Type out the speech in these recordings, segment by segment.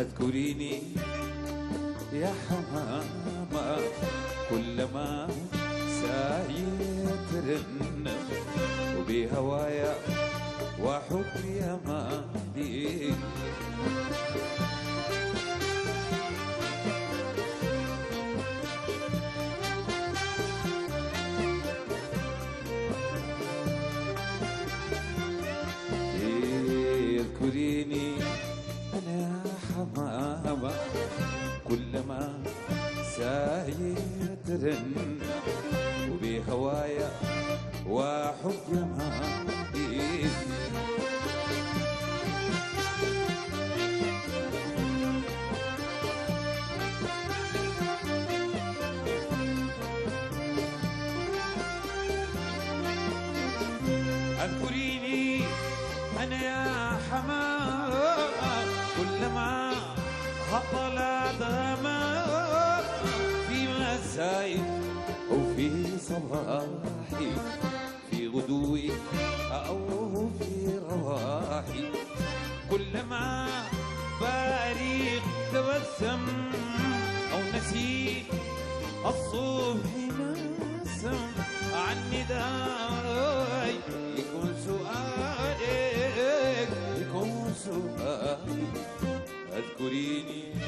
أذكريني يا حمامة كلما سايت رنم وبهوايا وحب يا سايت رنم وبهوايا وحب مالي أذكريني أنا يا حمام كلما هطل في مسائي أو في صباحي في غدوي أو في رواحي. كلما باريق تبسم أو نسيت الصبح نسم عن نداي يكون سؤالك يكون سؤالي. أذكريني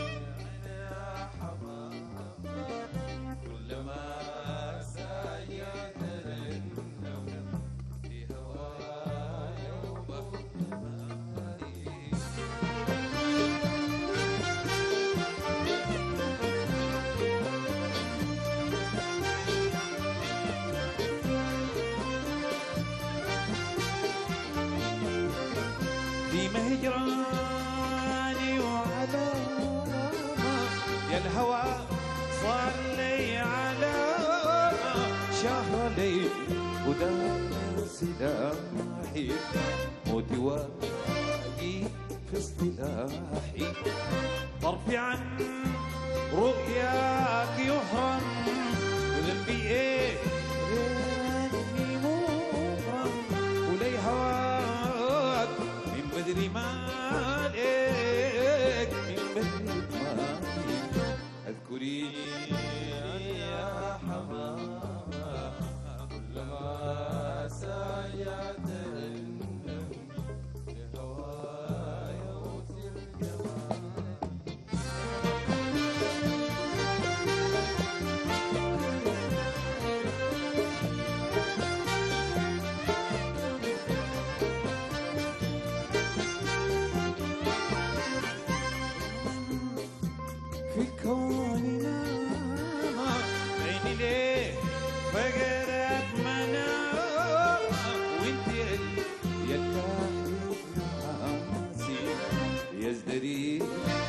ودار سلاحي موتي واقي في اصطلاحي طرفي عن رؤياك فقرت منام وانت يلتحي ناسي يزدري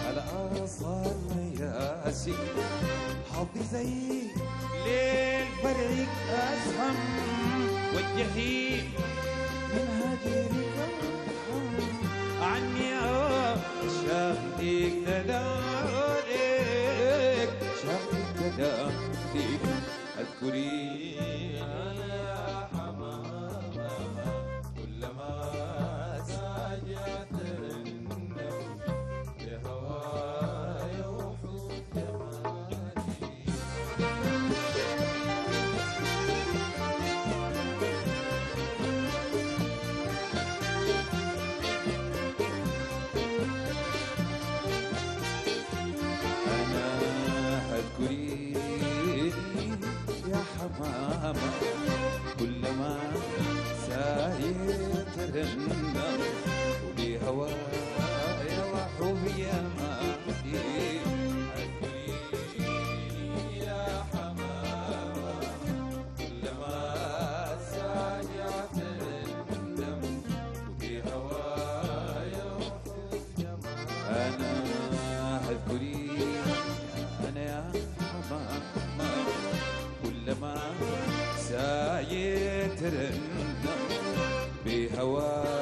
على اصل مياسي حظي زي ليل بريق اسهم والجحيم من هجرك عني شاهدك تدارك شاهدك تدارك اذكريني أنا world.